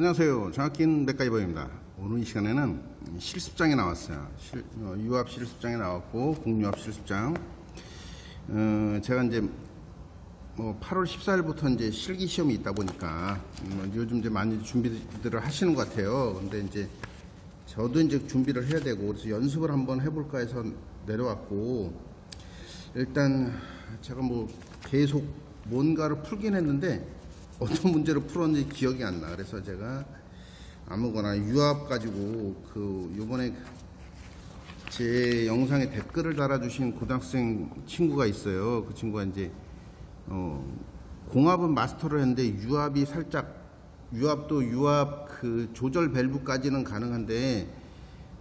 안녕하세요. 정확긴 맥가이버입니다. 오늘 이 시간에는 실습장에 나왔어요. 실, 어, 유압 실습장에 나왔고 공유압 실습장. 어, 제가 이제 뭐 8월 14일부터 이제 실기 시험이 있다 보니까 음, 요즘 이제 많이 준비들을 하시는 것 같아요. 근데 이제 저도 이제 준비를 해야 되고 그래서 연습을 한번 해볼까 해서 내려왔고 일단 제가 뭐 계속 뭔가를 풀긴 했는데 어떤 문제를 풀었는지 기억이 안 나. 그래서 제가 아무거나 유압 가지고 그 요번에 제 영상에 댓글을 달아주신 고등학생 친구가 있어요. 그 친구가 이제 어 공압은 마스터를 했는데 유압이 살짝 유압도 유압 그 조절 밸브까지는 가능한데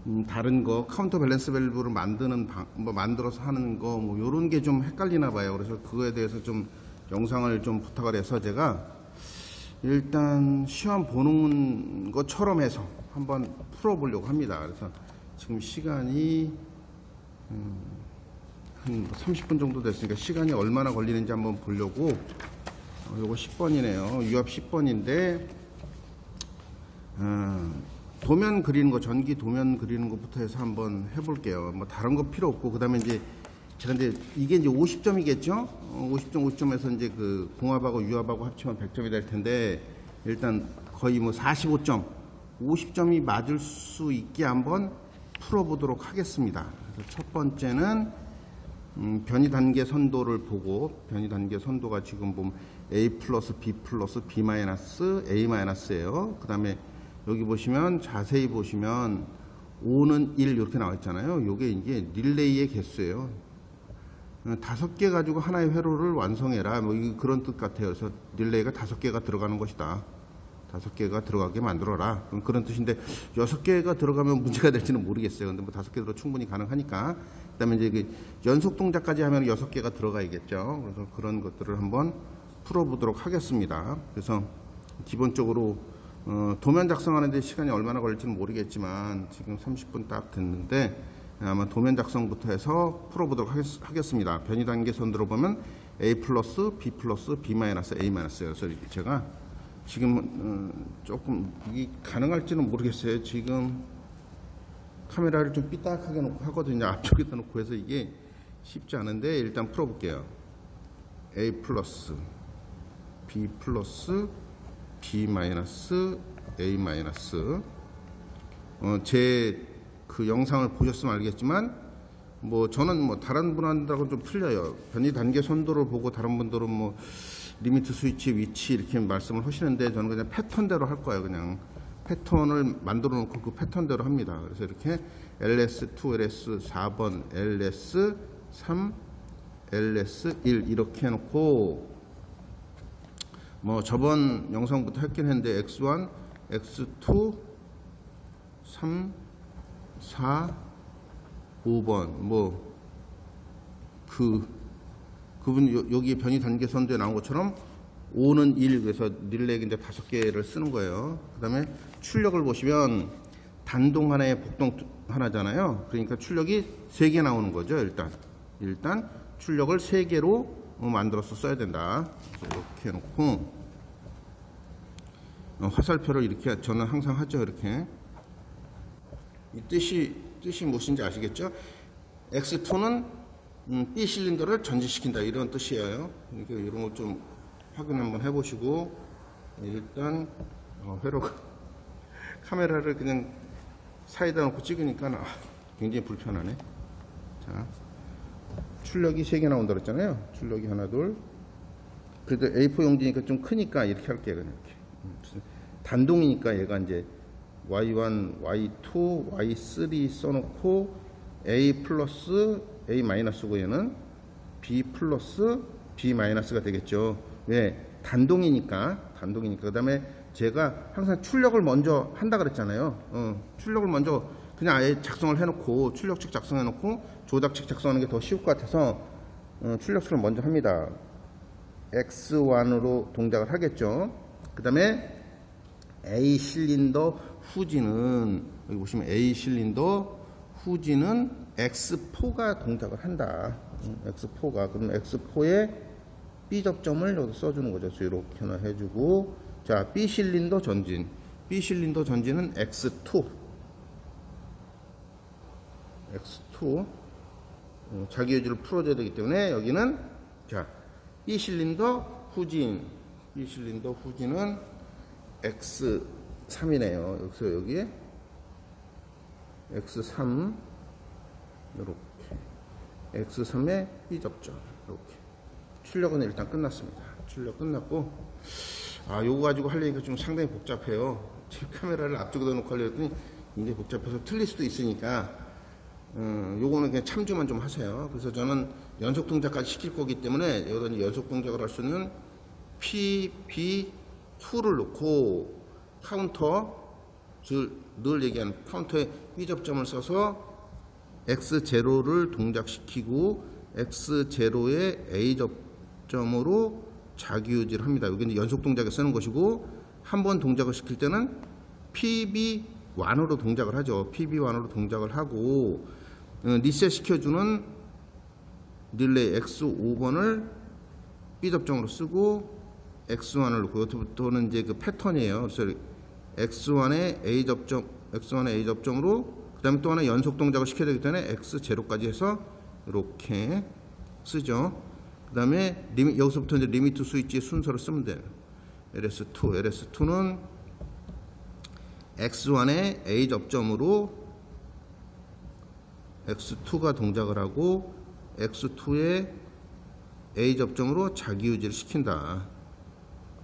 음, 다른 거 counter balance 밸브를 만드는 방, 뭐 만들어서 하는 거뭐 요런 게 좀 헷갈리나 봐요. 그래서 그거에 대해서 좀 영상을 좀 부탁을 해서 제가 일단 시험 보는 것처럼 해서 한번 풀어보려고 합니다. 그래서 지금 시간이 음, 한 30분 정도 됐으니까 시간이 얼마나 걸리는지 한번 보려고 어, 요거 10번이네요. 유압 10번인데 어, 도면 그리는 거 전기 도면 그리는 것부터 해서 한번 해볼게요. 뭐 다른 거 필요 없고 그 다음에 이제 이제 이게 이제 50점이겠죠? 어, 50점, 50점에서 이제 그 공합하고 유압하고 합치면 100점이 될 텐데 일단 거의 뭐 45점, 50점이 맞을 수 있게 한번 풀어보도록 하겠습니다. 그래서 첫 번째는 음, 변이 단계 선도를 보고 변이 단계 선도가 지금 보면 A 플러스 B 플러스 B 마이너스 A 마이너스예요. 그 다음에 여기 보시면 자세히 보시면 5는 1 이렇게 나와 있잖아요. 요게 이제 릴레이의 개수예요. 어, 다섯 개 가지고 하나의 회로를 완성해라. 뭐 그런 뜻 같아요. 그래서 릴레이가 다섯 개가 들어가는 것이다. 다섯 개가 들어가게 만들어라. 그런 뜻인데 여섯 개가 들어가면 문제가 될지는 모르겠어요. 근데 뭐 다섯 개로 충분히 가능하니까. 그다음에 이제 그 연속 동작까지 하면 여섯 개가 들어가야겠죠. 그래서 그런 것들을 한번 풀어보도록 하겠습니다. 그래서 기본적으로 어, 도면 작성하는데 시간이 얼마나 걸릴지는 모르겠지만 지금 30분 딱 됐는데 아마 도면 작성부터 해서 풀어보도록 하겠습니다. 변이 단계 선들어 보면 A 플러스 B 플러스 B 마이너스 A 마이너스예요. 그래서 제가 지금 어, 조금 이게 가능할지는 모르겠어요. 지금 카메라를 좀 삐딱하게 놓고 하거든요. 앞쪽에다 놓고 해서 이게 쉽지 않은데 일단 풀어볼게요. A 플러스 B 플러스 B 마이너스 A 마이너스 어, 제 그 영상을 보셨으면 알겠지만 뭐 저는 뭐 다른 분한테하고는 좀 틀려요. 변위 단계 선도를 보고 다른 분들은 뭐 리미트 스위치 위치 이렇게 말씀을 하시는데 저는 그냥 패턴대로 할 거예요. 그냥 패턴을 만들어 놓고 그 패턴대로 합니다. 그래서 이렇게 LS2, LS4번, LS3, LS1 이렇게 해놓고 뭐 저번 영상부터 했긴 했는데 X1, X2, 3, 4, 5번 뭐 그 그분 여기 변이 단계 선도에 나온 것처럼 5는 1 그래서 릴레이 이제 다섯 개를 쓰는 거예요. 그다음에 출력을 보시면 단동 하나에 복동 하나잖아요. 그러니까 출력이 세 개 나오는 거죠. 일단 일단 출력을 세 개로 만들어서 써야 된다. 이렇게 해놓고 어, 화살표를 이렇게 저는 항상 하죠. 이렇게 이 뜻이 뜻이 무엇인지 아시겠죠? X2는 음, B 실린더를 전진시킨다 이런 뜻이에요. 그러니까 이런 걸 좀 확인 한번 해보시고 일단 어, 회로가 카메라를 그냥 사이다 놓고 찍으니까 아, 굉장히 불편하네. 자, 출력이 3개 나온다 그랬잖아요. 출력이 하나, 둘. 그래도 A4 용지니까 좀 크니까 이렇게 할게요. 그냥 이렇게. 음, 단동이니까 얘가 이제 Y1, Y2, Y3 써놓고 A 플러스 A 마이너스고 얘는 B 플러스 B 마이너스가 되겠죠. 왜? 단동이니까, 단동이니까. 그 다음에 제가 항상 출력을 먼저 한다 그랬잖아요. 어, 출력을 먼저 그냥 아예 작성을 해놓고 출력책 작성해놓고 조작책 작성하는 게 더 쉬울 것 같아서 어, 출력책을 먼저 합니다. X1으로 동작을 하겠죠. 그 다음에 A 실린더 후지는 여기 보시면 A 실린더 후지는 X4가 동작을 한다. X4가. 그럼 X4에 B 접점을 여기 써주는 거죠. 그래서 이렇게 하나 해주고. 자 B 실린더 전진. B 실린더 전지는 X2. X2. 어, 자기 유지를 풀어줘야 되기 때문에 여기는 자 B 실린더 후진. B 실린더 후진은 X3이네요. 여기서 여기에 X3 이렇게. X3에 B 접점. 이렇게. 출력은 일단 끝났습니다. 출력 끝났고. 아 요거 가지고 하려니까 좀 상당히 복잡해요. 지금 카메라를 앞쪽에다 놓고 하려더니 굉장히 복잡해서 틀릴 수도 있으니까. 음, 요거는 그냥 참조만 좀 하세요. 그래서 저는 연속 동작까지 시킬 거기 때문에 여기다 연속 동작을 할수 있는 PB2를 놓고 카운터, 즉, 늘 얘기하는 카운터에 B 접점을 써서 X0를 동작시키고 X0에 A 접점으로 자기유지를 합니다. 여기는 연속 동작에 쓰는 것이고 한 번 동작을 시킬 때는 PB1으로 동작을 하죠. PB1으로 동작을 하고 어, 리셋 시켜주는 릴레이 X5번을 B 접점으로 쓰고 X1을 놓고 이것부터는 이제 그 패턴이에요. 그래서 X1에 A 접점, X1에 A 접점으로 그 다음에 또 하나 연속 동작을 시켜야 되기 때문에 X0까지 해서 이렇게 쓰죠. 그 다음에 여기서부터 이제 리미트 스위치의 순서를 쓰면 돼요. LS2, LS2는 X1에 A 접점으로 X2가 동작을 하고 X2에 A 접점으로 자기 유지를 시킨다.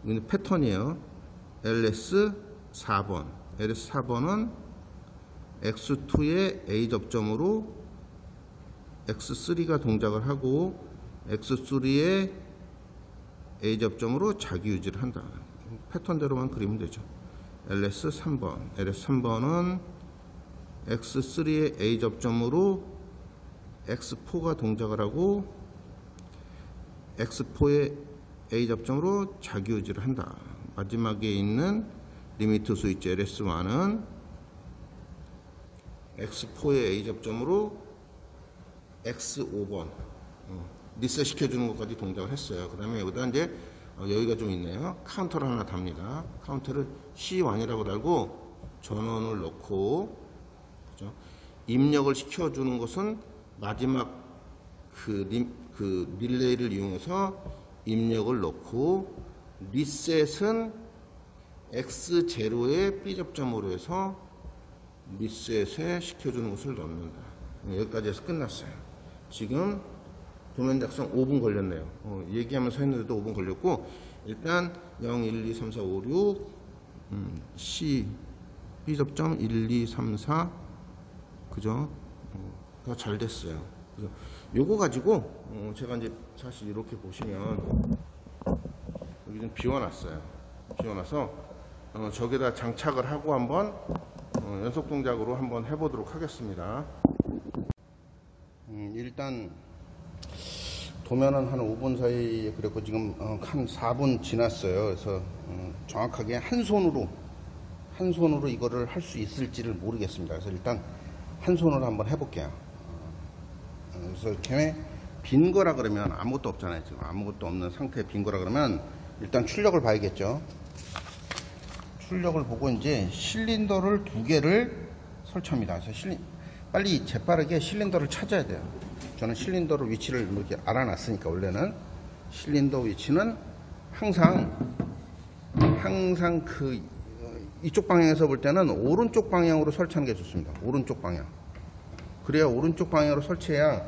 이건 패턴이에요. LS 4번. LS 4번은 X2에 A 접점으로 X3가 동작을 하고 X3에 A 접점으로 자기 유지를 한다. 패턴대로만 그리면 되죠. LS 3번. LS 3번은 X3의 A 접점으로 X4가 동작을 하고 X4의 A 접점으로 자기 유지를 한다. 마지막에 있는 리미트 스위치 LS1은 X4의 A 접점으로 X5번 어, 리셋 시켜주는 것까지 동작을 했어요. 그 다음에 여기다 이제 어, 여기가 좀 있네요. 카운터를 하나 답니다. 카운터를 C1이라고 달고 전원을 넣고 그죠? 입력을 시켜주는 것은 마지막 그, 리, 그 릴레이를 이용해서 입력을 넣고 리셋은 X0에 B 접점으로 해서 리셋에 시켜주는 것을 넣는다. 여기까지 해서 끝났어요. 지금 도면 작성 5분 걸렸네요. 어, 얘기하면서 했는데도 5분 걸렸고 일단 0, 1, 2, 3, 4, 5, 6 음, C B 접점 1, 2, 3, 4 그죠? 어, 다 잘 됐어요. 그래서 요거 가지고 어, 제가 이제 사실 이렇게 보시면 여기 좀 비워놨어요. 비워놔서 어, 저기다 장착을 하고 한번 어, 연속 동작으로 한번 해보도록 하겠습니다. 음, 일단 도면은 한 5분 사이에 그랬고 지금 어, 한 4분 지났어요. 그래서 어, 정확하게 한 손으로 한 손으로 이거를 할 수 있을지를 모르겠습니다. 그래서 일단 한 손으로 한번 해볼게요. 어, 그래서 이렇게 빈 거라 그러면 아무것도 없잖아요. 지금 아무것도 없는 상태에 빈 거라 그러면 일단 출력을 봐야겠죠. 출력을 보고 이제 실린더를 두 개를 설치합니다. 그래서 실린, 빨리 재빠르게 실린더를 찾아야 돼요. 저는 실린더로 위치를 이렇게 알아놨으니까 원래는 실린더 위치는 항상 항상 그 이쪽 방향에서 볼 때는 오른쪽 방향으로 설치하는 게 좋습니다. 오른쪽 방향. 그래야 오른쪽 방향으로 설치해야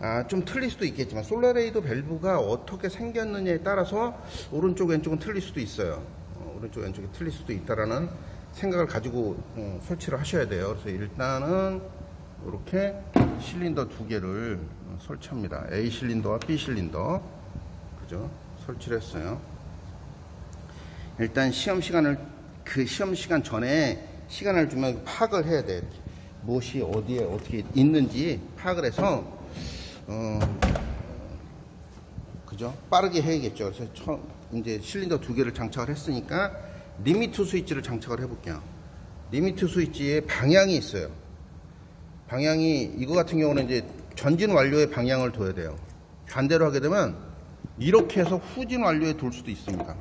아, 좀 틀릴 수도 있겠지만 솔라레이더 밸브가 어떻게 생겼느냐에 따라서 오른쪽 왼쪽은 틀릴 수도 있어요. 어, 오른쪽 왼쪽이 틀릴 수도 있다라는 생각을 가지고 어, 설치를 하셔야 돼요. 그래서 일단은 이렇게 실린더 두 개를 어, 설치합니다. A 실린더와 B 실린더 그죠? 설치를 했어요. 일단 시험 시간을 그 시험 시간 전에 시간을 주면 파악을 해야 돼. 무엇이 어디에 어떻게 있는지 파악을 해서 어 그죠? 빠르게 해야겠죠. 그래서 처음 이제 실린더 두 개를 장착을 했으니까 리미트 스위치를 장착을 해볼게요. 리미트 스위치에 방향이 있어요. 방향이 이거 같은 경우는 이제 전진 완료의 방향을 둬야 돼요. 반대로 하게 되면 이렇게 해서 후진 완료에 둘 수도 있습니다.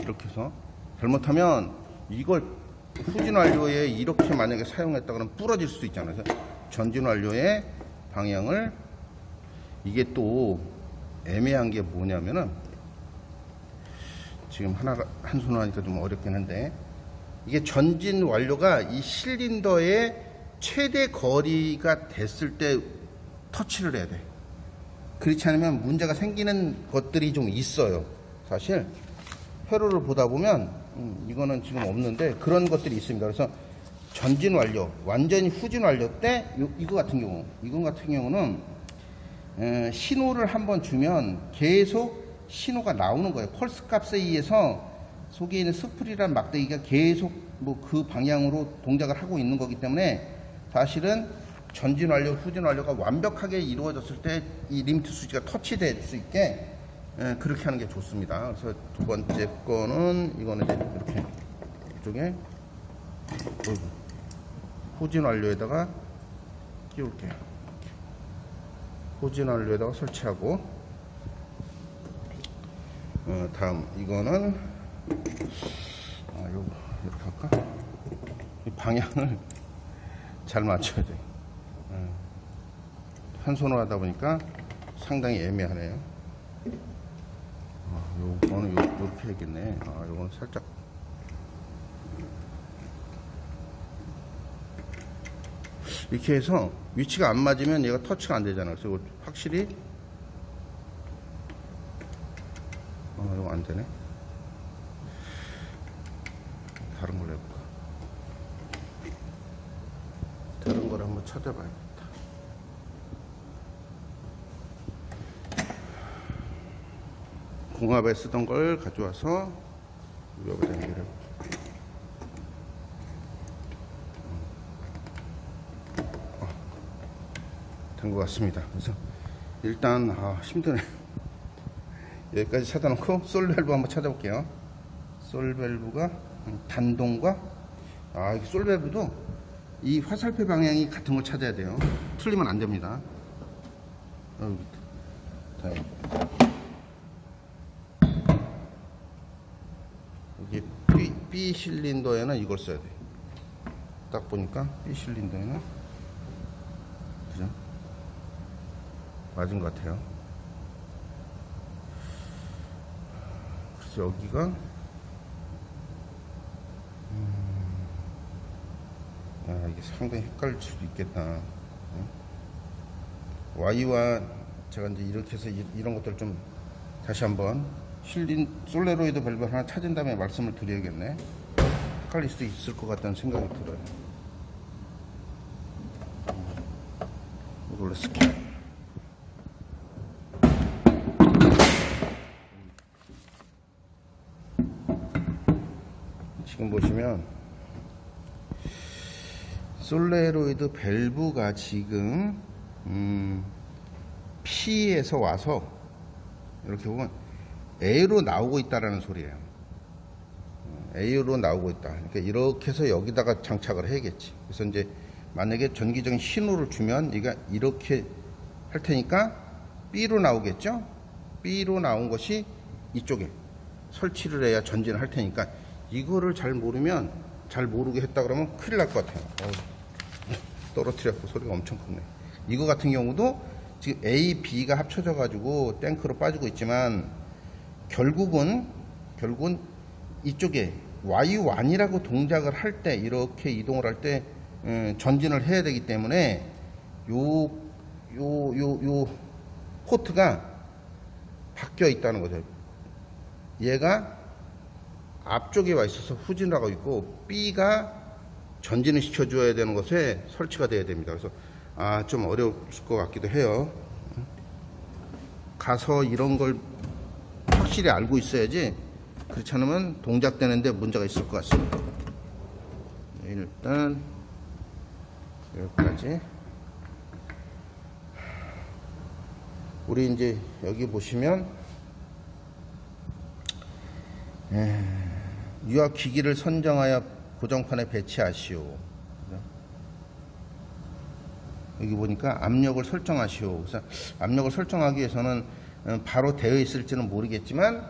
이렇게 해서 잘못하면 이걸 후진 완료에 이렇게 만약에 사용했다 그러면 부러질 수도 있잖아요. 전진 완료의 방향을 이게 또 애매한 게 뭐냐면은 지금 하나가 한 손으로 하니까 좀 어렵긴 한데 이게 전진 완료가 이 실린더의 최대 거리가 됐을 때 터치를 해야 돼. 그렇지 않으면 문제가 생기는 것들이 좀 있어요. 사실 회로를 보다 보면 음, 이거는 지금 없는데 그런 것들이 있습니다. 그래서 전진 완료, 완전히 후진 완료 때 요- 이거 같은 경우, 이거 같은 경우는 에, 신호를 한번 주면 계속 신호가 나오는 거예요. 펄스 값에 의해서 속에 있는 spool이란 막대기가 계속 뭐 그 방향으로 동작을 하고 있는 거기 때문에 사실은 전진 완료, 후진 완료가 완벽하게 이루어졌을 때 이 리미트 스위치가 터치될 수 있게 에, 그렇게 하는 게 좋습니다. 그래서 두 번째 거는 이거는 이제 이렇게 이쪽에 후진 완료에다가 끼울게요. 후진 완료에다가 설치하고 어, 다음 이거는 아 요거 이렇게 할까? 이 방향을 잘 맞춰야 돼. 어. 한 손으로 하다 보니까 상당히 애매하네요. 아, 요거는 요, 이렇게 해야겠네. 아, 요거는 살짝 이렇게 해서 위치가 안 맞으면 얘가 터치가 안 되잖아. 그래서 확실히 어, 이거 안 되네. 다른 걸로 해볼까? 다른 걸 한번 찾아봐야겠다. 공합에 쓰던 걸 가져와서 여기다 연결해 된것 같습니다. 그래서 일단 아, 힘드네. 여기까지 찾아놓고 솔밸브 한번 찾아볼게요. 솔밸브가 음, 단동과 아, 이 솔밸브도 이 화살표 방향이 같은 걸 찾아야 돼요. 틀리면 안 됩니다. 어, 자, 여기 B, 실린더에는 이걸 써야 돼. 딱 보니까 B 실린더에는 그죠? 맞은 것 같아요. 그래서 여기가 음, 아 이게 상당히 헷갈릴 수도 있겠다. 응? Y와 제가 이제 이렇게 해서 이, 이런 것들 좀 다시 한번 실린 솔레로이드 밸브 하나 찾은 다음에 말씀을 드려야겠네. 헷갈릴 수도 있을 것 같다는 생각이 들어요. 음, 이걸로 스캔. 지금 보시면 솔레로이드 밸브가 지금 음, P에서 와서 이렇게 보면 A로 나오고 있다라는 소리예요. 어, A로 나오고 있다. 그러니까 이렇게 해서 여기다가 장착을 해야겠지. 그래서 이제 만약에 전기적인 신호를 주면 얘가 이렇게 할 테니까 B로 나오겠죠? B로 나온 것이 이쪽에 설치를 해야 전진을 할 테니까 이거를 잘 모르면 잘 모르게 했다 그러면 큰일 날 것 같아요. 어우, 떨어뜨렸고 소리가 엄청 컸네. 이거 같은 경우도 지금 A, B가 합쳐져 가지고 탱크로 빠지고 있지만 결국은 결국은 이쪽에 Y1이라고 동작을 할 때 이렇게 이동을 할 때 전진을 해야 되기 때문에 요 요 요 요 포트가 바뀌어 있다는 거죠. 얘가 앞쪽에 와 있어서 후진을 하고 있고 B가 전진을 시켜줘야 되는 것에 설치가 돼야 됩니다. 그래서 아 좀 어려울 것 같기도 해요. 가서 이런 걸 확실히 알고 있어야지 그렇지 않으면 동작되는데 문제가 있을 것 같습니다. 일단 여기까지 우리 이제 여기 보시면 에, 유압 기기를 선정하여 고정판에 배치하시오. 여기 보니까 압력을 설정하시오. 그래서 압력을 설정하기 위해서는 어, 바로 되어 있을지는 모르겠지만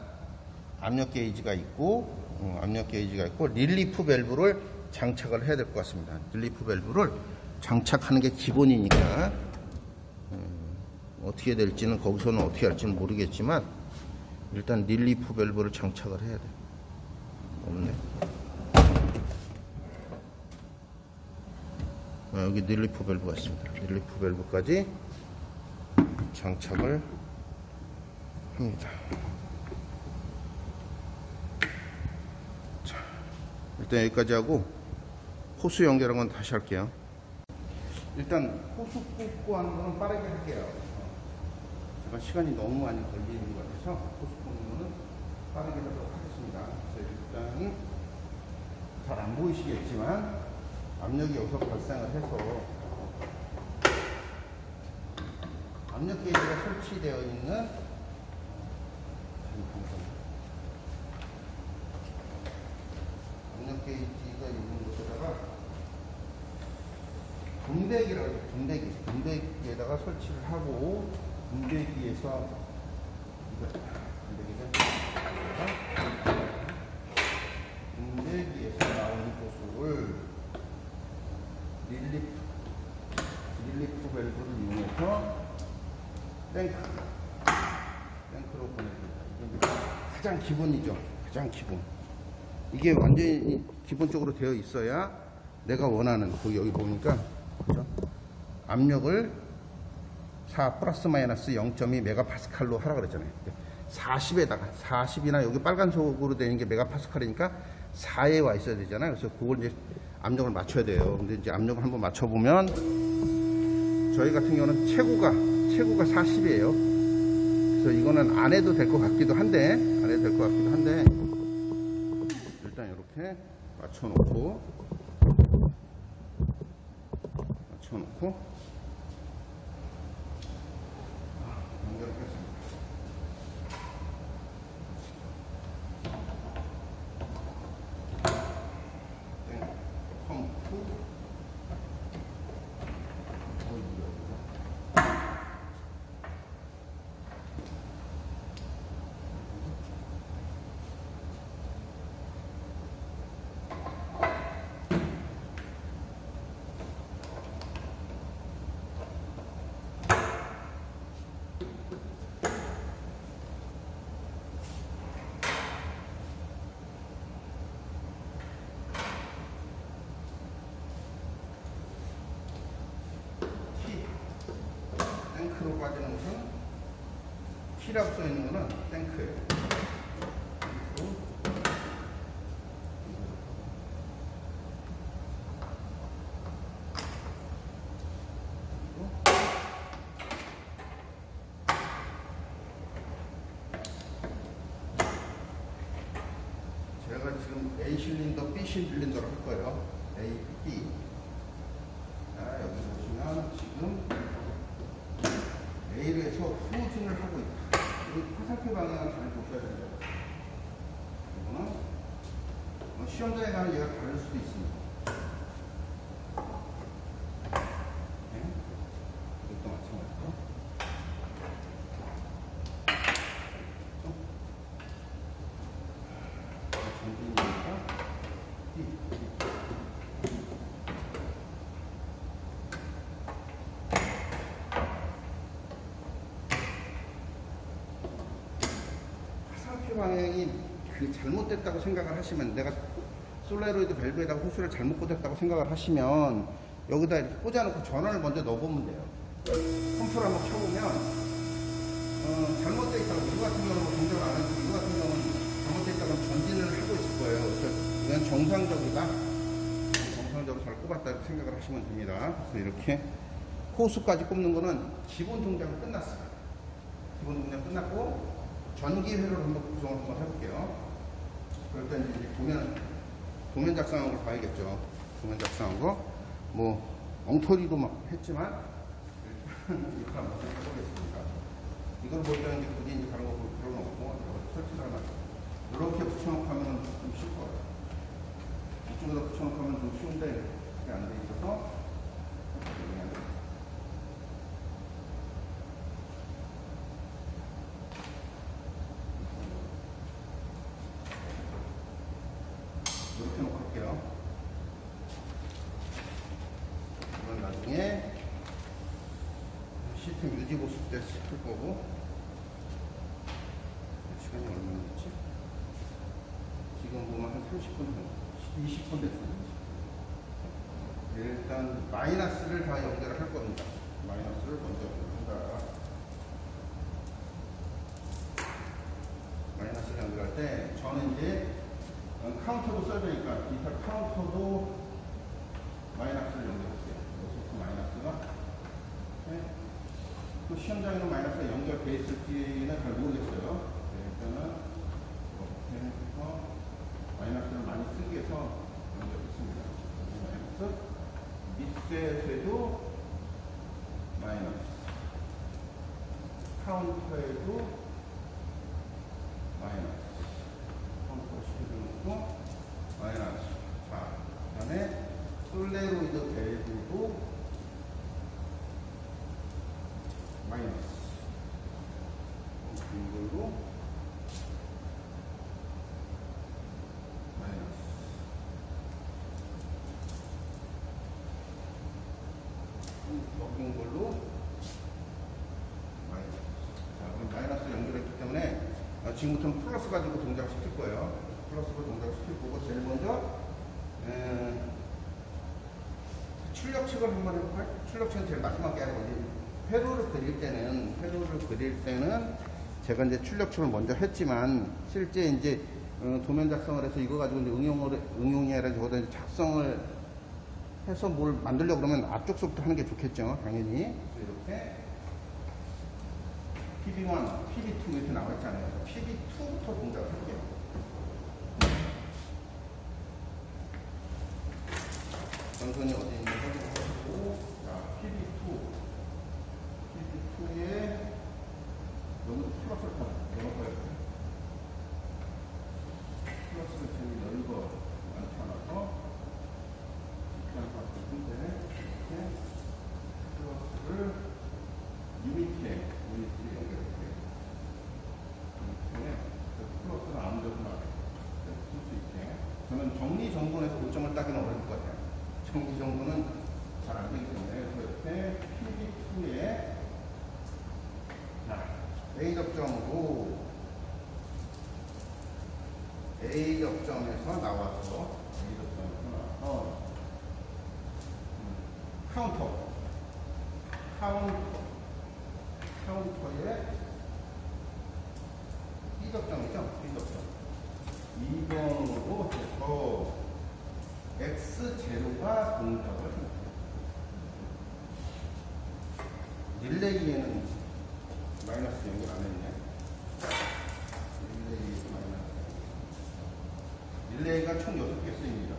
압력 게이지가 있고 어, 압력 게이지가 있고 릴리프 밸브를 장착을 해야 될 것 같습니다. 릴리프 밸브를 장착하는 게 기본이니까 음, 어떻게 될지는 거기서는 어떻게 할지는 모르겠지만 일단 릴리프 밸브를 장착을 해야 돼. 없네. 아, 여기 릴리프 밸브가 있습니다. 릴리프 밸브까지 장착을 합니다. 자, 일단 여기까지 하고 호스 연결한 건 다시 할게요. 일단 호스 뽑고 하는 거는 빠르게 할게요. 제가 시간이 너무 많이 걸리는 것 같아서 호수 뽑는 거는 빠르게 하도록 하겠습니다. 일단 잘 안 보이시겠지만 압력이 여기서 발생을 해서 압력 게이지가 설치되어 있는 압력 게이지가 있는 곳에다가 분배기라고 해요. 분배기. 분배기에다가 설치를 하고 분배기에서 이거 분배기를 분배기에서 나오는 호스를 릴리프 릴리프 밸브를 이용해서 탱크 탱크로 보내줍니다. 이게 이제 가장 기본이죠. 가장 기본. 이게 완전히 기본적으로 되어 있어야 내가 원하는 그 여기 보니까 그죠? 압력을 4 플러스 마이너스 0.2 메가파스칼로 하라 그랬잖아요. 40에다가 40이나 여기 빨간 속으로 되는 게 메가파스칼이니까 4에 와 있어야 되잖아요. 그래서 그걸 이제 압력을 맞춰야 돼요. 근데 이제 압력을 한번 맞춰보면 저희 같은 경우는 최고가 최고가 40이에요. 그래서 이거는 안 해도 될 것 같기도 한데 안 해도 될 것 같기도 한데 일단 이렇게 맞춰놓고 맞춰놓고 연결하겠습니다. 네, 펌프 키 탱크로 빠지는 것은 키라고 써 있는 거는 탱크예요. 제가 지금 A 실린더, B 실린더를 할 거예요. A, B. 자, 여기 보시면 지금 A로 해서 후진을 하고 있다. 이 화살표 방향을 잘. 이거는 뭐 시험장에 가면 얘가 다를 수도 있습니다. 네? 이것도 마찬가지고. 전진이니까 B. 화살표 방향이 그 잘못됐다고 생각을 하시면 내가 솔레로이드 밸브에다가 호수를 잘못 꽂았다고 생각을 하시면 여기다 이렇게 꽂아놓고 전원을 먼저 넣어보면 돼요. 펌프를 한번 켜보면 어, 잘못되어 있다고 이거 같은 경우는 뭐 동작을 안 하고 이거 같은 경우는 잘못되어 있다고 전진을 하고 있을 거예요. 그래서 이건 정상적이다. 정상적으로 잘 꼽았다 이렇게 생각을 하시면 됩니다. 그래서 이렇게 호수까지 꼽는 거는 기본 동작은 끝났어요. 기본 동작 끝났고 전기 회로를 한번 구성을 한번 해볼게요. 때 이제 도면 도면 작성한 걸 봐야겠죠. 도면 작성한 거. 뭐 엉터리도 막 했지만 일단 이렇게 한번 해보겠습니다. 이걸 볼 때는 이제 굳이 이제 다른 거 볼 필요는 없고 설치를 하나 이렇게 붙여놓고 하면 좀 거예요. 이쪽에다 붙여놓고 하면 좀 쉬운데 이렇게 안 돼 있어서 그냥 이렇게 놓고 할게요. 뒤집었을 때 쓸 거고 시간이 얼마나 됐지? 지금 보면 한 30분 정도 20분 됐어요 일단 마이너스를 다 연결을 할 겁니다 마이너스를 먼저 연결한다 마이너스를 연결할 때 저는 이제 어, 카운터도 써져 있으니까 기타 카운터도 마이너스를 연결했어요 소스 마이너스가 네. 그 시험장에는 마이너스가 연결돼 있을지는 잘 모르겠어요. 네, 일단은 이렇게 해서 마이너스를 많이 쓰기 위해서 연결했습니다. 마이너스 리셋에도 마이너스 카운터에도 마이너스 카운터 시켜놓고 마이너스 자, 그 다음에 솔레노이드 밸브도 마이너스 이걸로 마이너스 여긴 걸로 마이너스 자 그럼 마이너스 연결했기 때문에 아, 지금부터는 플러스 가지고 동작을 시킬 거예요. 플러스로 동작을 시킬 거고 제일 먼저 에, 출력측을 한번 해볼까요? 출력측은 제일 마지막에 하는 거지. 회로를 그릴 때는 회로를 그릴 때는 제가 이제 출력축을 먼저 했지만 실제 이제 어, 도면 작성을 해서 이거 가지고 이제 응용을 응용이 아니라 이제 작성을 해서 뭘 만들려고 그러면 앞쪽 서부터 하는 게 좋겠죠 당연히. 이렇게 PB1, PB2 이렇게 나와 있잖아요. 그래서 PB2부터 동작을 할게요. 전선이 어디 있는지 확인하고 자 PB2 PB2에 여기도 플러스를 다 열어봐야 돼. 플러스를 지금 열고 많지 않아서 이렇게 바꾸는데 이렇게 플러스를 유니트에 유니트에 연결할게요. 유니트에 플러스를 아무 데서나 쓸 수 있게 저는 정리정돈에서 5점을 따기는 어려울 것 같아요. 정리정돈은 잘안 되기 때문에 그래서 이렇게 PB2에 자, A 접점으로 A 접점에서 나와서 A 접점에서 나와서 음, 카운터 카운터 카운터에 B 접점이죠? B 접점 2번으로 해서 X0가 동작을 합니다. 릴레이에는 마이너스 연결 안 했네. 릴레이 마이너스. 릴레이가 총 6개 쓰입니다.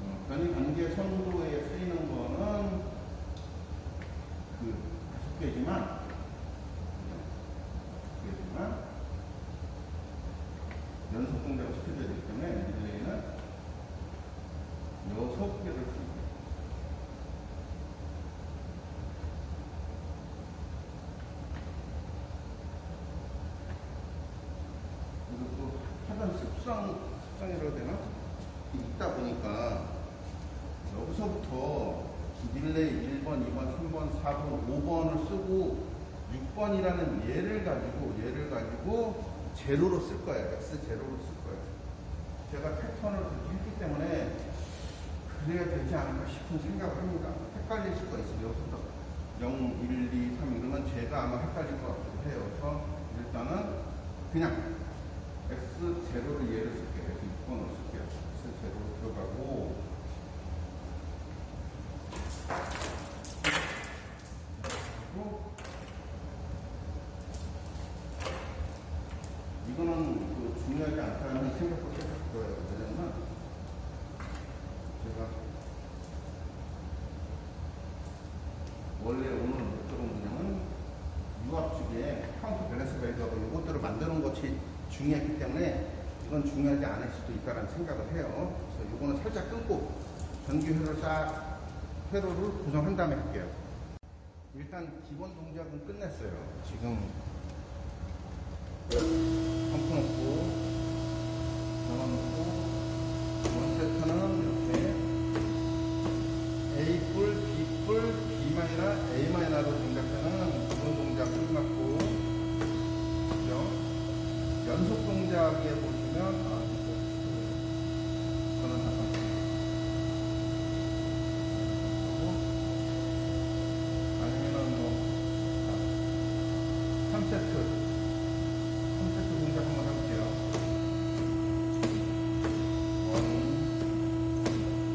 어, 변이 관계 선도에 쓰이는 거는 그 5개지만, 5개지만, 연속 동작을 시켜줘야 되기 때문에 릴레이는 6개를 씁니다. 그리고 또 하던 습성, 습성이라고 해야 되나? 있다 보니까 여기서부터 릴레이 1번, 2번, 3번, 4번, 5번을 쓰고 6번이라는 예를 가지고, 예를 가지고 제로로 쓸 거예요. X 제로로 쓸 거예요. 제가 패턴을 그렇게 했기 때문에 그래야 되지 않을까 싶은 생각을 합니다. 헷갈릴 수가 있어요. 여기서부터 0, 1, 2, 3 이러면 제가 아마 헷갈릴 것 같기도 해요. 그래서 일단은 그냥 X0를 예를 쓸게요. 그래서 6번을 쓸게요. X0로 들어가고 그리고 이거는 그 중요하지 않다는 생각부터 들어요. 왜냐면 제가 원래 오늘 목적은 뭐냐면 유압 쪽에 카운터 밸런스 밸브하고 이것들을 만드는 것이 중요했기 때문에 이건 중요하지 않을 있다는 생각을 해요. 그래서 이거는 살짝 끊고 전기 회로를 싹 회로를 구성한 다음에 할게요. 일단 기본 동작은 끝냈어요. 지금 3세트. 3세트 동작 한번 해볼게요. 원,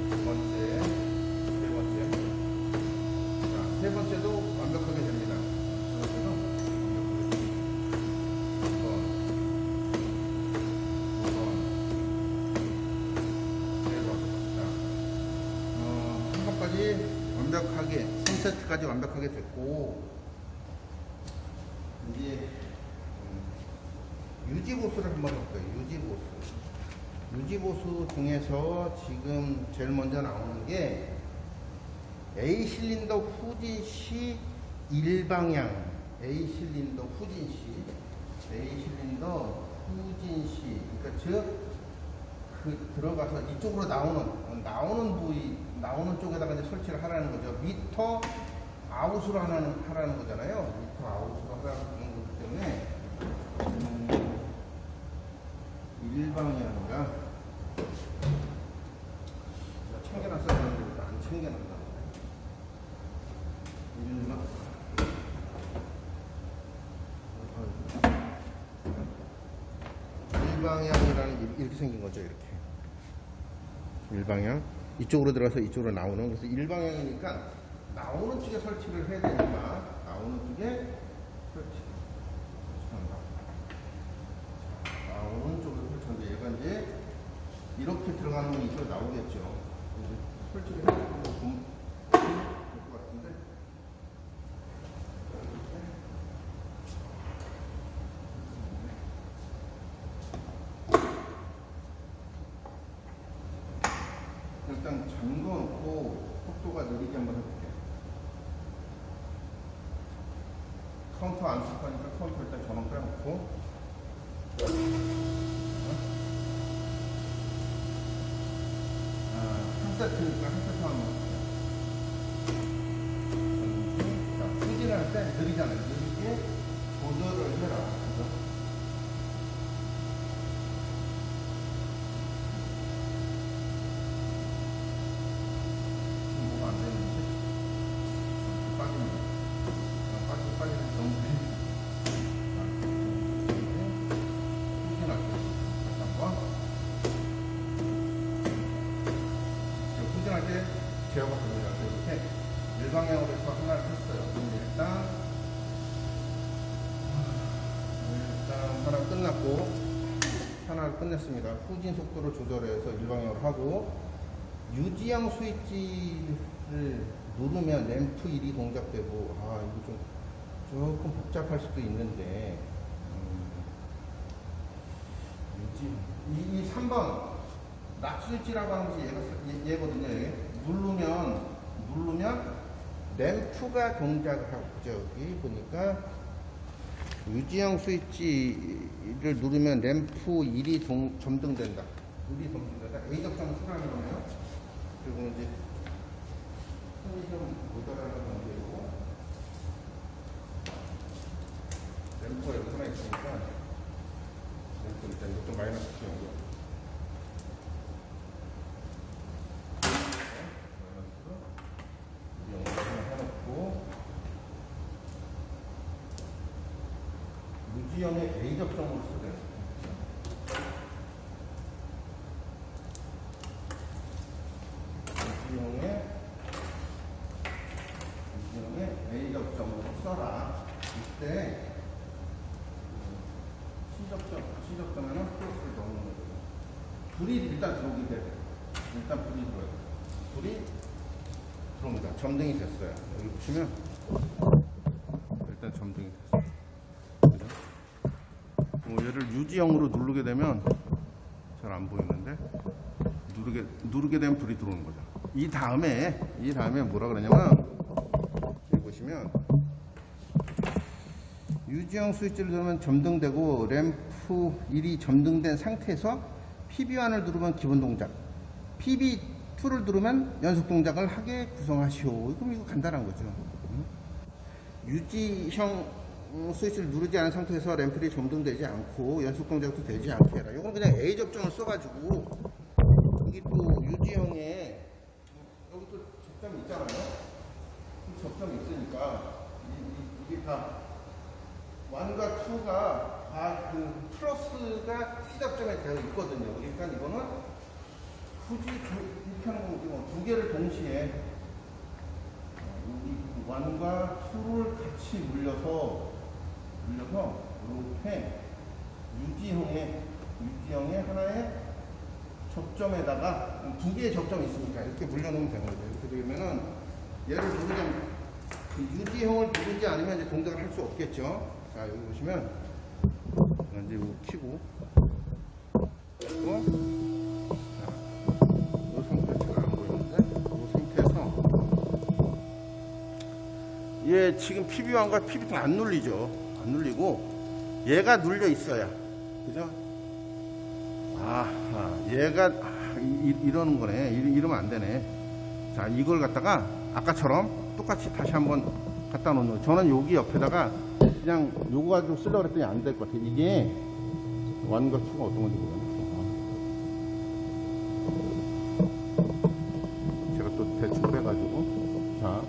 두 번째, 세 번째. 자, 세 번째도 완벽하게 됩니다. 완벽하게 됩니다. 두 번, 두 번, 세 번. 자, 어, 3세트까지 완벽하게 됐고 이제 음, 유지 보수를 한번 해볼까요? 유지보수. 유지보수 중에서 지금 제일 먼저 나오는 게 A 실린더 후진 시 일방향. A 실린더 후진 시. A 실린더 후진 시. 그러니까 즉, 그 들어가서 이쪽으로 나오는, 어, 나오는 부위, 나오는 쪽에다가 이제 설치를 하라는 거죠. 미터 아웃으로 하라는, 하라는 거잖아요. 미터 아웃으로 하라는 거기 때문에, 1방이 아니라 챙겨놨어야 되는데 안 챙겨놨다 이리만 일방향이라는 이렇게 생긴 거죠 이렇게. 일방향? 이쪽으로 들어가서 이쪽으로 나오는. 그래서 일방향이니까 나오는 쪽에 설치를 해야 되니까 나오는 쪽에 설치. 이렇게 들어가는 건 이쪽으로 나오겠죠. 거 보면 될것 같은데. 일단 잠궈 놓고 속도가 느리게 한번 해볼게요. 카운터 안 숙하니까 카운터 일단 전원 빼놓고 아, 한 세트니까 한 세트 하면 자, 후진할 때 느리잖아요. 느리게 조절을 해라. 그죠? 지금 뭐가 안 되는데? 빠집니다. 아, 빠지, 빠지는 경우에. 후진할게요. 다시 한 번. 저 후진할 때 제어가 됩니다. 이렇게 일방향으로 해서 하나를 했어요. 그럼 일단, 일단 하나 끝났고, 하나를 끝냈습니다. 후진 속도를 조절해서 일방향으로 하고, 유지형 스위치를 누르면 램프 1이 동작되고 아 이거 좀 조금 복잡할 수도 있는데 음, 이, 이 3번 락 스위치라고 하는 얘가, 얘, 얘거든요 얘. 누르면 누르면 램프가 동작을 하고 그죠 여기 보니까 유지형 스위치를 누르면 램프 1이 동, 점등된다. 1이 점등된다. A 적점을 수라는 거네요. 그리고 이제 컨디션 모자라는 관계고 램프가 여기 하나 있으니까 램프 일단 이것도 마이너스 키우고 마이너스 하나 해놓고 무지형의 A 접점으로 쓰되 무지형의 무지형의 A 접점으로 써라. 이때 시접점, 시접점에는 플러스를 넣는 거죠. 불이 일단 들어오게 돼야 돼. 일단 불이 들어야 돼. 불이 들어옵니다. 점등이 됐어요. 보시면 일단 점등이 됐어요. 그죠? 뭐 얘를 유지형으로 누르게 되면 잘 안 보이는데 누르게 누르게 되면 불이 들어오는 거죠. 이 다음에 이 다음에 뭐라 그러냐면 여기 보시면 유지형 스위치를 누르면 점등되고 램프 1이 점등된 상태에서 PB1을 누르면 기본 동작, PB2를 누르면 연속 동작을 하게 구성하시오. 그럼 이거 간단한 거죠. 응? 유지형 스위치를 누르지 않은 상태에서 램플이 점등되지 않고 연속 동작도 되지 않게 해라. 이건 그냥 A 접점을 써가지고 여기 또 유지형에 여기 또 접점이 있잖아요. 이 접점이 있으니까 이, 이, 이게 다 1과 2가 다 그 플러스가 시작점에 되어 있거든요. 그러니까 이거는 굳이 두, 이렇게 하는 거고 뭐두 개를 동시에 어, 이 1과 2를 같이 물려서 물려서 이렇게 유지형의 유지형의 하나의 접점에다가 두 개의 접점이 있으니까 이렇게 물려놓으면 되는 거죠. 이렇게 되면은 얘를 누르면 그 유지형을 누르지 않으면 이제 동작을 할 수 없겠죠. 자 여기 보시면 이제 이거 키고 그리고 자, 이 상태 제가 안 보이는데 이 상태에서 얘 지금 PB1과 PB2 안 눌리죠. 안 눌리고 얘가 눌려 있어야 그죠? 아, 얘가 아, 이, 이러는 거네. 이, 이러면 안 되네. 자, 이걸 갖다가 아까처럼 똑같이 다시 한번 갖다 놓는 거. 저는 여기 옆에다가 그냥 요거 가지고 쓰려고 그랬더니 안 될 것 같아요. 이게 완과 투가 어떤 건지 모르겠네. 제가 또 대충 해가지고 자,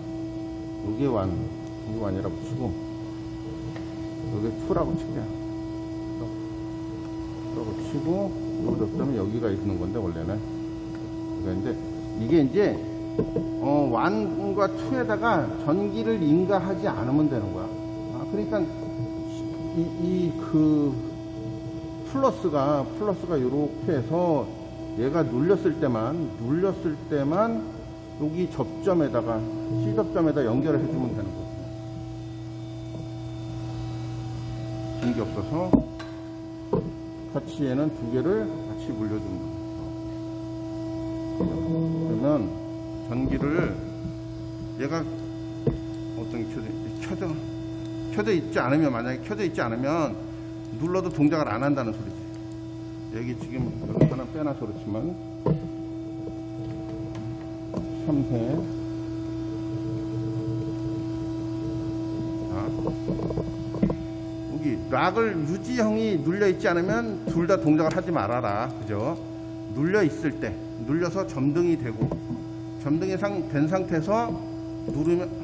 요게 완, 요게 완이라고 치고 요게 투라고 칠게요. 라고 치고 요 접점이 여기가 있는 건데 원래는 그러니까 이제 이게 이제 어, 1과 2에다가 전기를 인가하지 않으면 되는 거야. 아, 그러니까 이그 플러스가 플러스가 이렇게 해서 얘가 눌렸을 때만 눌렸을 때만 여기 접점에다가 C 접점에다 연결을 해주면 되는 거야. 긴게 없어서 얘는 두 개를 같이 물려줍니다. 그러면 전기를 얘가 어떤 켜져, 켜져, 켜져 있지 않으면 만약에 켜져 있지 않으면 눌러도 동작을 안 한다는 소리지. 여기 지금 여기 하나 빼놔서 그렇지만 3회 여기 락을 유지형이 눌려 있지 않으면 둘 다 동작을 하지 말아라. 그죠? 눌려 있을 때 눌려서 점등이 되고 점등이 상, 된 상태에서 누르면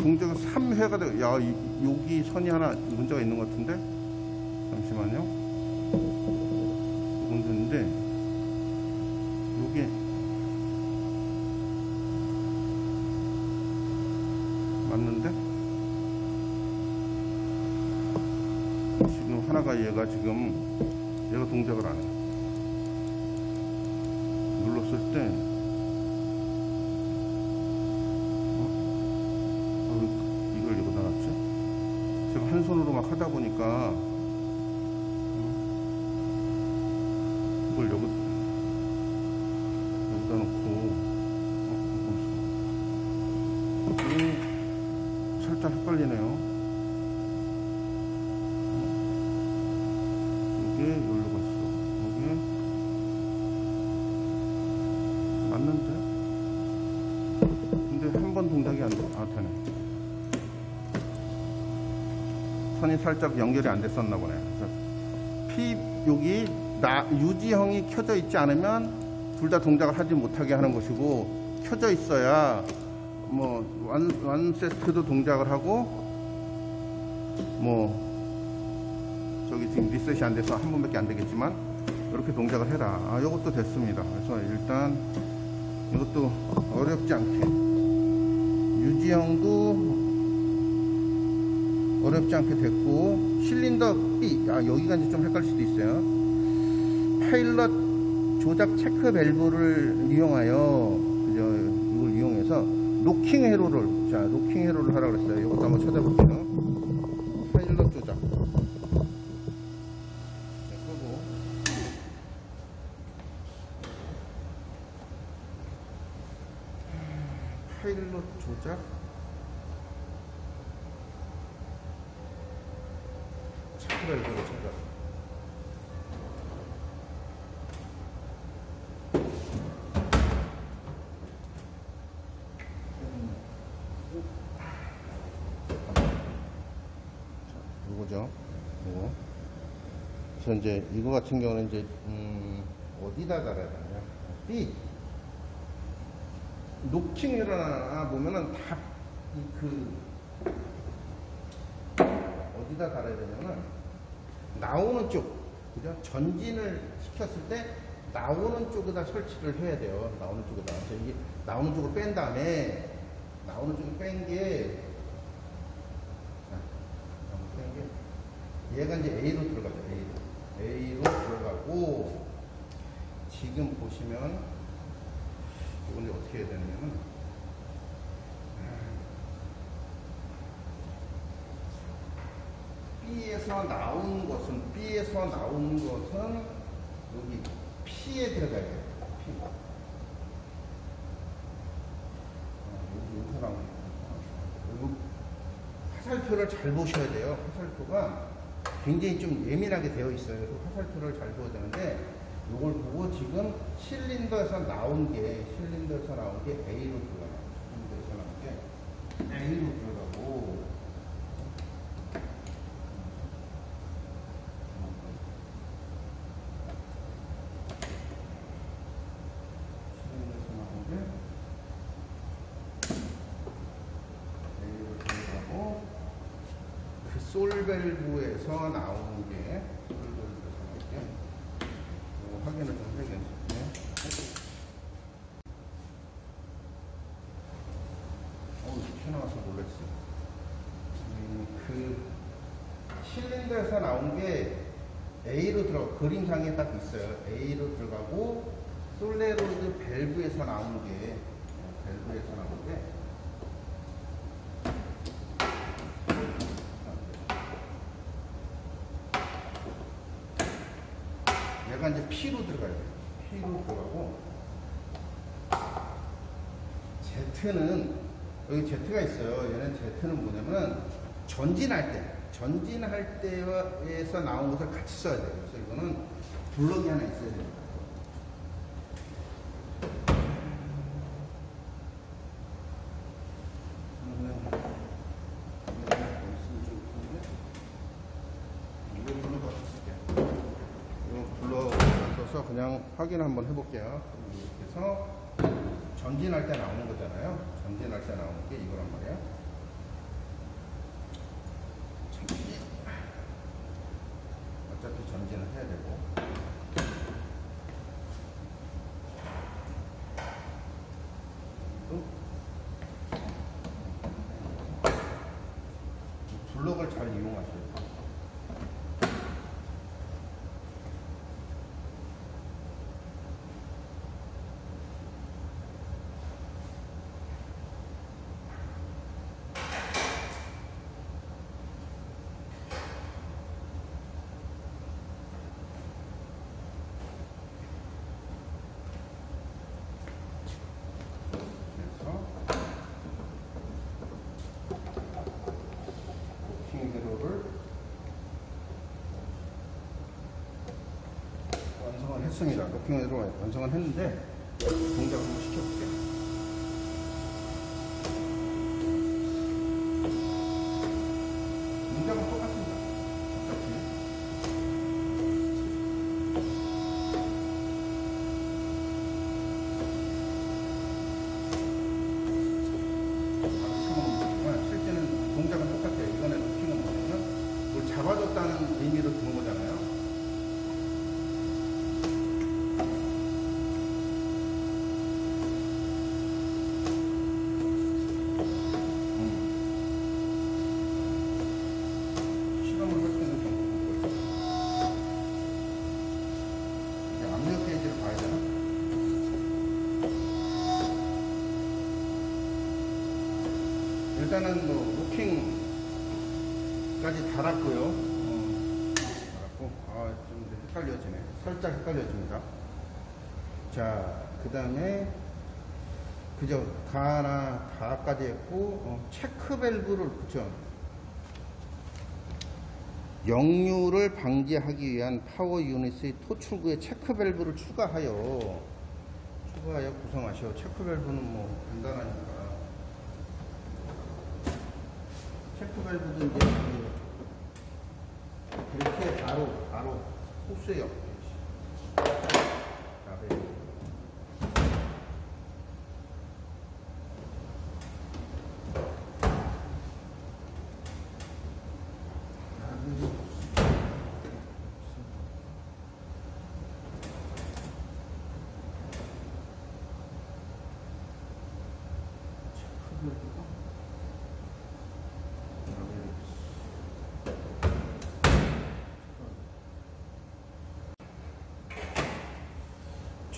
동작 3회가 돼. 야, 이, 여기 선이 하나 문제가 있는 것 같은데? 잠시만요. 문제인데, 요게, 맞는데? 지금 하나가 얘가 지금, 얘가 동작을 안 해. 눌렀을 때, 놨지? 제가 한 손으로 막 하다 보니까 어, 이걸 여기 놓고 어, 음, 살짝 헷갈리네요. 이게 여기로 갔어. 여기 맞는데? 근데 한 번 동작이 안 돼. 아, 되네. 선이 살짝 연결이 안 됐었나 보네. 그래서 P 여기 나 유지형이 켜져 있지 않으면 둘 다 동작을 하지 못하게 하는 것이고 켜져 있어야 뭐 완 완 세트도 동작을 하고 뭐 저기 지금 리셋이 안 돼서 한 번밖에 안 되겠지만 이렇게 동작을 해라. 아, 이것도 됐습니다. 그래서 일단 이것도 어렵지 않게 유지형도 어렵지 않게 됐고 실린더 B 아 여기가 이제 좀 헷갈릴 수도 있어요. 파일럿 조작 체크 밸브를 이용하여 그죠 이걸 이용해서 locking 회로를 자 locking 회로를 하라고 그랬어요. 이것도 한번 찾아볼게요 파일럿 조작 자, 끄고 파일럿 조작 체크밸브를 찾아 그죠? 이거. 그래서 이제 이거 같은 경우는 이제 음, 어디다 달아야 되냐? B. 노킹 일어나 보면은 다 그 어디다 달아야 되냐면 나오는 쪽, 그죠? 전진을 시켰을 때 나오는 쪽에다 설치를 해야 돼요. 나오는 쪽에다. 이게 나오는 쪽을 뺀 다음에 나오는 쪽을 뺀 게, 자, 나오는 뺀 게, 얘가 이제 A로 들어가죠. A로. A로 들어가고, 지금 보시면, 이건 어떻게 해야 되냐면, B에서 나온 것은 B에서 나온 것은 여기 P에 들어가야 돼요. P. 어, 여기 나온 거. 화살표를 잘 보셔야 돼요. 화살표가 굉장히 좀 예민하게 되어 있어요. 화살표를 잘 보셔야 되는데 이걸 보고 지금 실린더에서 나온 게 실린더에서 나온 게 A로 들어가요. 실린더에서 나온 게 A로 들어가고 실린더에서 나온 게 A로 들어가고 그 솔밸브에서 나오는 게 확인을 좀 해야겠네. 어우, 튀어나와서 놀랐어. 음, 그 실린더에서 나온 게 A로 들어가 그림상에 딱 있어요. A로 들어가고 솔레로드 밸브에서 나온 게 어, 밸브에서 나온 게 얘가 이제 P로 들어가요. P로 들어가고 Z는 여기 Z가 있어요. 얘는 Z는 뭐냐면 전진할 때 전진할 때에서 나온 것을 같이 써야 돼요. 그래서 이거는 블럭이 하나 있어야 됩니다. 이거 블럭 어떻게 쓸게요? 이거 불러 써서 그냥 확인 한번 해볼게요. 이렇게 해서 전진할 때 나오는 거잖아요. 전진할 때 나오는 게 이거란 말이에요. 어차피 전진을 해야 되고. 또 블럭을 잘 이용하셔야 돼요. 그래서 로킹 회로를 완성을 했습니다. 로킹 회로 완성을 했는데 동작을 한번 시켜볼게요. 동작은 똑같습니다. 어차피. 아, 실제는 동작은 똑같아요. 이거는 루팅은 뭐냐면 뭘 잡아줬다는 의미로 두는 거잖아요. 음. 실험을 할 때는 정도 이제 압력 게이지를 봐야 되나? 일단은 뭐 locking까지 달았고요. 어, 달았고 아 좀 헷갈려지네. 살짝 헷갈려집니다. 자, 그 다음에 그저 가나 다까지 했고 어, 체크 밸브를 붙여. 역류를 방지하기 위한 파워 유닛의 토출구에 체크 밸브를 추가하여 추가하여 구성하시오. 체크 밸브는 뭐 간단하니까. 체크 밸브도 이제 그 바로 바로 호수예요. 라벨.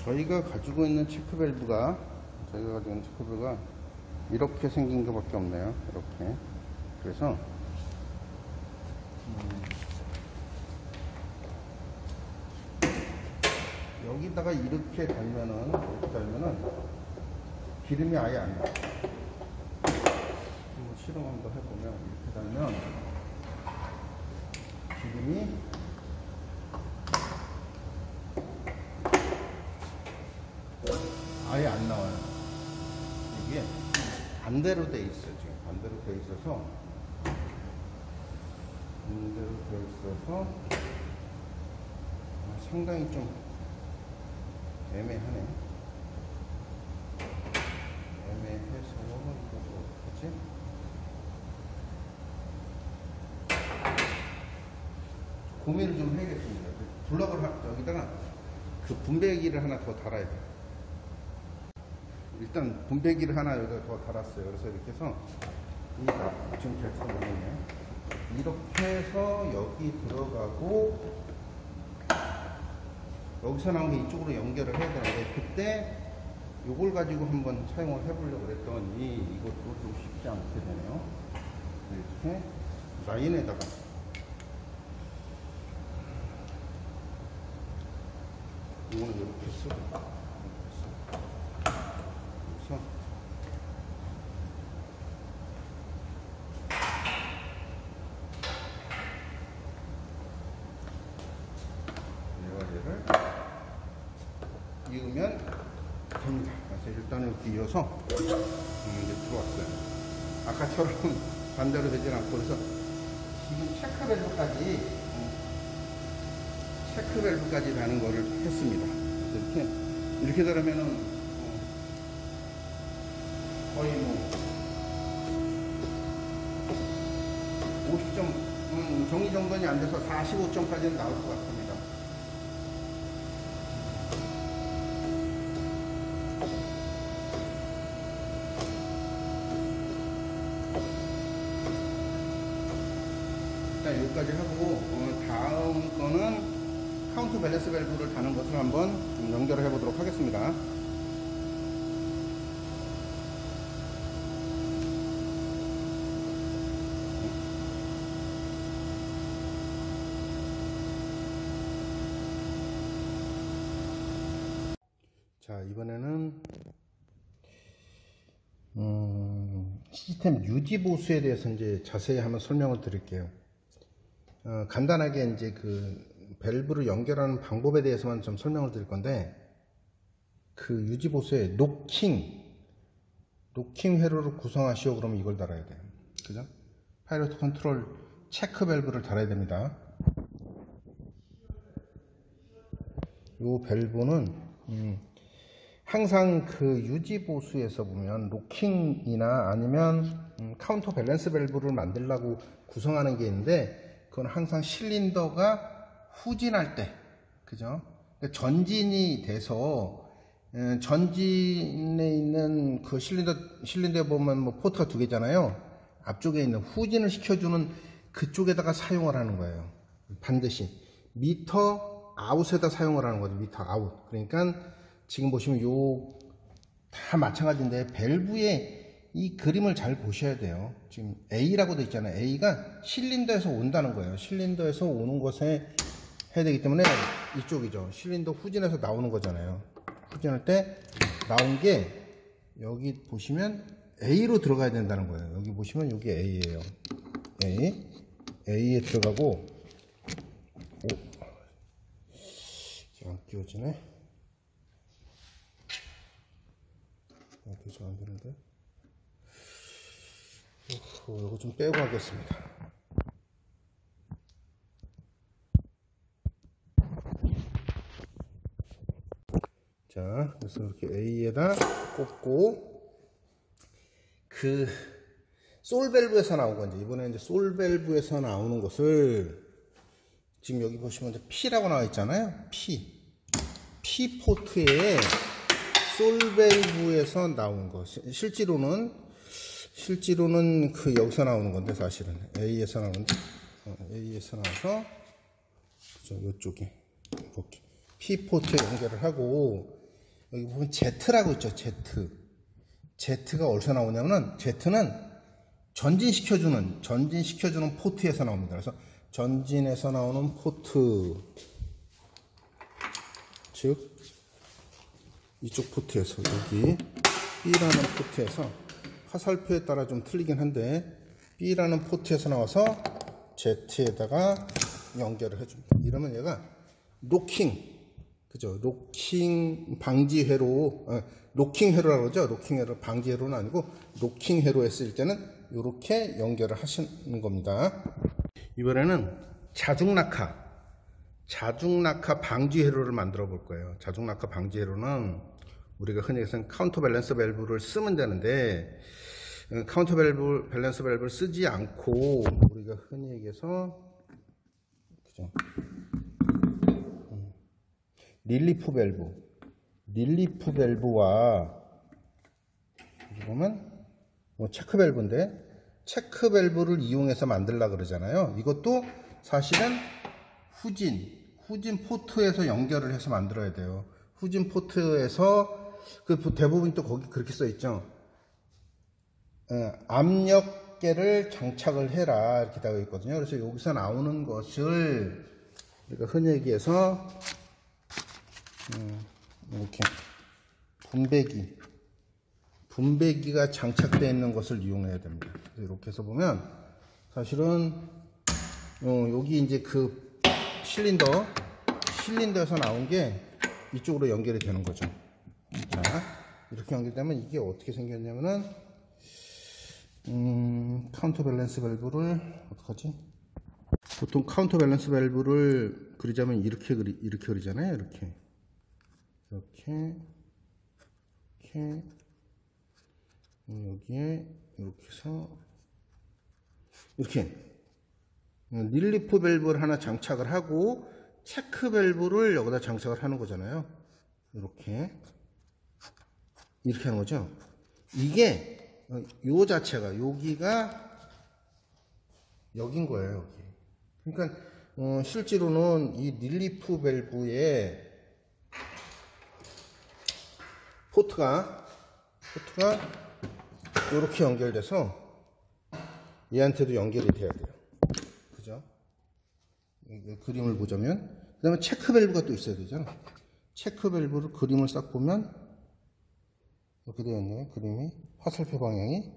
저희가 가지고 있는 체크 밸브가 저희가 가지고 있는 체크 밸브가 이렇게 생긴 것밖에 없네요. 이렇게. 그래서 음, 여기다가 이렇게 달면은 이렇게 달면은 기름이 아예 안 나. 한번 실험 한번 해보면 이렇게 달면 기름이 반대로 돼 있어요. 지금 반대로 돼 있어서 반대로 돼 있어서 아, 상당히 좀 애매하네. 애매해서 이거 어떡하지? 고민을 좀 해야겠습니다. 그 블럭을 하- 여기다가 그 분배기를 하나 더 달아야 돼요. 일단 분배기를 하나 여기다 더 달았어요. 그래서 이렇게 해서 이 나- 지금 결정 모르겠네요. 이렇게 해서 여기 들어가고 여기서 나온 게 이쪽으로 연결을 해야 되는데 그때 요걸 가지고 한번 사용을 해보려고 그랬더니 이것도 좀 쉽지 않게 되네요. 이렇게 라인에다가 이거는 이렇게 쓰고 그래서 얘를 이으면 됩니다. 이렇게 이어서 음, 이제 들어왔어요. 아까처럼 반대로 되진 않고 그래서 지금 체크 밸브까지 음, 체크 밸브까지 가는 거를 했습니다. 이렇게 이렇게 되려면은 어, 거의 뭐 50점 음, 정리정돈이 안 돼서 45점까지는 나올 것 같습니다. 일단 여기까지 하고 어, 다음 거는 카운트 밸런스 밸브를 다는 것을 한번 좀 연결을 해 보도록 하겠습니다. 자 이번에는 음, 시스템 유지 보수에 대해서 이제 자세히 한번 설명을 드릴게요. 어, 간단하게 이제 그 밸브를 연결하는 방법에 대해서만 좀 설명을 드릴 건데 그 유지 보수에 locking locking 회로를 구성하시오 그러면 이걸 달아야 돼요. 그죠? 파일럿 컨트롤 체크 밸브를 달아야 됩니다. 요 밸브는 음, 항상 그 유지 보수에서 보면 locking이나 아니면 음, 카운터 밸런스 밸브를 만들려고 구성하는 게 있는데 그건 항상 실린더가 후진할 때 그죠? 그러니까 전진이 돼서 에, 전진에 있는 그 실린더 실린더에 보면 뭐 포트가 두 개잖아요. 앞쪽에 있는 후진을 시켜주는 그쪽에다가 사용을 하는 거예요. 반드시 meter out에다 사용을 하는 거죠. meter out. 그러니까 지금 보시면 요 다 마찬가지인데 밸브의 이 그림을 잘 보셔야 돼요. 지금 A라고 돼 있잖아요. A가 실린더에서 온다는 거예요. 실린더에서 오는 것에 해야 되기 때문에 이쪽이죠. 실린더 후진해서 나오는 거잖아요. 후진할 때 나온 게 여기 보시면 A로 들어가야 된다는 거예요. 여기 보시면 여기 A예요. A. A에 들어가고 오. 안 끼워지네. 아, 도저히 안 되는데. 그, 이거 좀 빼고 하겠습니다. 자, 그래서 이렇게 A에다 꽂고 그 솔밸브에서 나온 건지 이번에 이제 솔밸브에서 나오는 것을 지금 여기 보시면 이제 P라고 나와 있잖아요. P. P 포트에 솔밸브에서 나온 것. 실제로는 실제로는 그 여기서 나오는 건데 사실은. A에서 나오는데 어, A에서 나와서 그죠 이쪽에. 이렇게 P 포트에 연결을 하고 여기 보면 Z라고 있죠 Z. Z가 어디서 나오냐면은 Z는 전진시켜주는 전진시켜주는 포트에서 나옵니다. 그래서 전진에서 나오는 포트. 즉 이쪽 포트에서 여기 B라는 포트에서 화살표에 따라 좀 틀리긴 한데 B라는 포트에서 나와서 Z에다가 연결을 해줍니다. 이러면 얘가 locking 그죠? locking 방지 회로, 어, locking 회로라고 그러죠? locking 회로, 방지 회로는 아니고, locking 회로 했을 때는 이렇게 연결을 하시는 겁니다. 이번에는 자중낙하, 자중낙하 방지 회로를 만들어 볼 거예요. 자중낙하 방지 회로는 우리가 흔히 해서 카운터 밸런스 밸브를 쓰면 되는데, 어, 카운터 밸브, 밸런스 밸브를 쓰지 않고, 우리가 흔히 얘기해서, 그죠? 릴리프 밸브. 릴리프 밸브와 보면 뭐 체크 밸브인데 체크 밸브를 이용해서 만들라 그러잖아요. 이것도 사실은 후진 후진 포트에서 연결을 해서 만들어야 돼요. 후진 포트에서 그 대부분 또 거기 그렇게 써 있죠. 어, 압력계를 장착을 해라 이렇게 되어 있거든요 그래서 여기서 나오는 것을 우리가 흔히 얘기해서 이렇게 분배기 분배기가 장착되어 있는 것을 이용해야 됩니다. 이렇게 해서 보면 사실은 어, 여기 이제 그 실린더 실린더에서 나온 게 이쪽으로 연결이 되는 거죠. 자 이렇게 연결되면 이게 어떻게 생겼냐면은 음, 카운터 밸런스 밸브를 어떡하지? 보통 카운터 밸런스 밸브를 그리자면 이렇게 그리 이렇게 그리잖아요. 이렇게 이렇게 이렇게 여기에 이렇게 해서 이렇게 릴리프 밸브를 하나 장착을 하고 체크 밸브를 여기다 장착을 하는 거잖아요. 이렇게 이렇게 하는 거죠. 이게 어, 요 자체가 여기가 여긴 거예요. 여기. 그러니까 어, 실제로는 이 릴리프 밸브에 포트가 포트가 이렇게 연결돼서 얘한테도 연결이 돼야 돼요. 그죠? 이 그림을 보자면 그 다음에 체크 밸브가 또 있어야 되잖아. 체크 밸브를 그림을 싹 보면 이렇게 되어 있네요. 그림이 화살표 방향이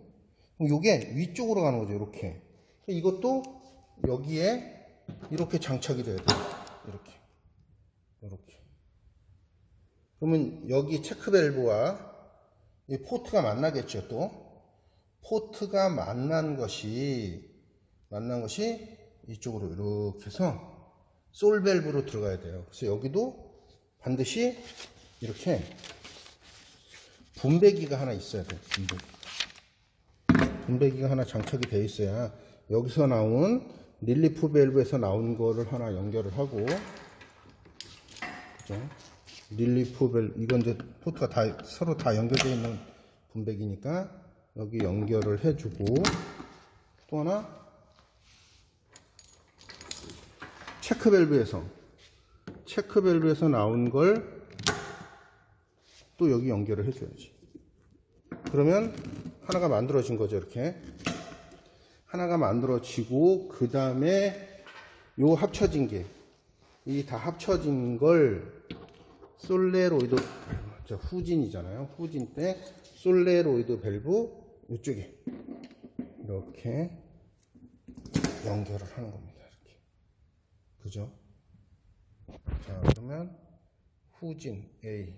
이게 위쪽으로 가는 거죠. 이렇게 이것도 여기에 이렇게 장착이 돼야 돼요. 이렇게 이렇게 그러면 여기 체크 밸브와 이 포트가 만나겠죠, 또. 포트가 만난 것이, 만난 것이 이쪽으로 이렇게 해서 솔 밸브로 들어가야 돼요. 그래서 여기도 반드시 이렇게 분배기가 하나 있어야 돼요, 분배기. 분배기가 하나 장착이 되어 있어야 여기서 나온 릴리프 밸브에서 나온 거를 하나 연결을 하고, 그죠? 릴리프 밸 이건 이제 포트가 다 서로 다 연결되어 있는 분배기니까 여기 연결을 해주고 또 하나 체크 밸브에서 체크 밸브에서 나온 걸 또 여기 연결을 해줘야지. 그러면 하나가 만들어진 거죠 이렇게 하나가 만들어지고 그 다음에 요 합쳐진 게 이 다 합쳐진 걸 솔레노이드 저 후진이잖아요. 후진 때 솔레노이드 밸브 이쪽에 이렇게 연결을 하는 겁니다. 이렇게 그죠? 자 그러면 후진 A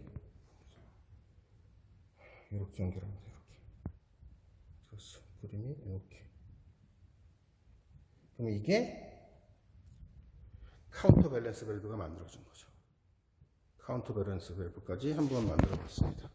이렇게 연결합니다. 이렇게 그렇죠. 그림이 이렇게 그럼 이게 카운터 밸런스 밸브가 만들어진 거죠. 카운터 밸런스 밸브까지 한번 만들어 봤습니다.